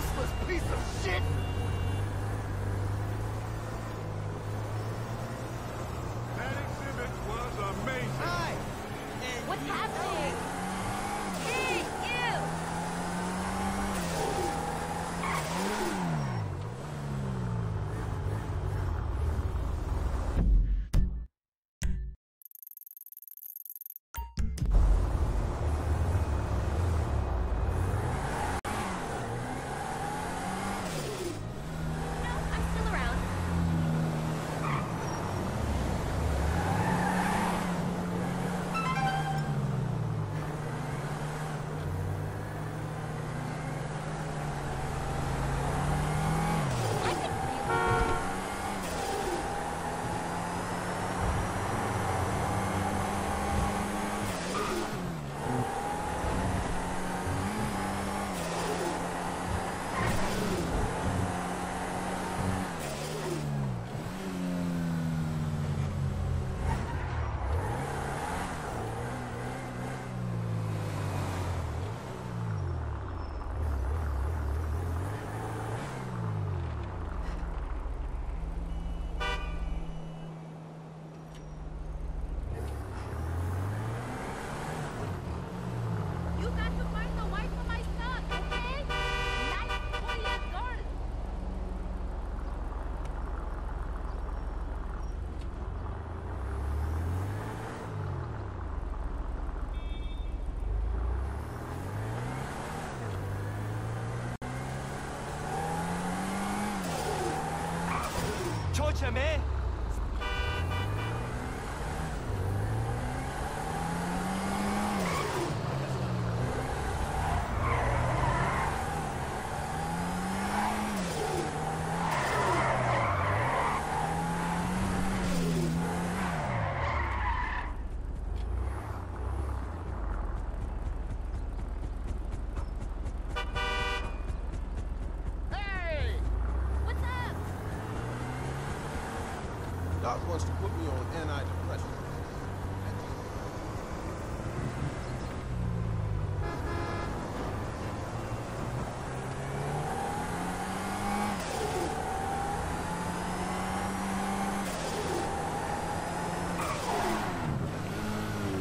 useless piece of shit! torture me. Doc wants to put me on antidepressants.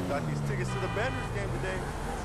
Got these tickets to the Benders game today.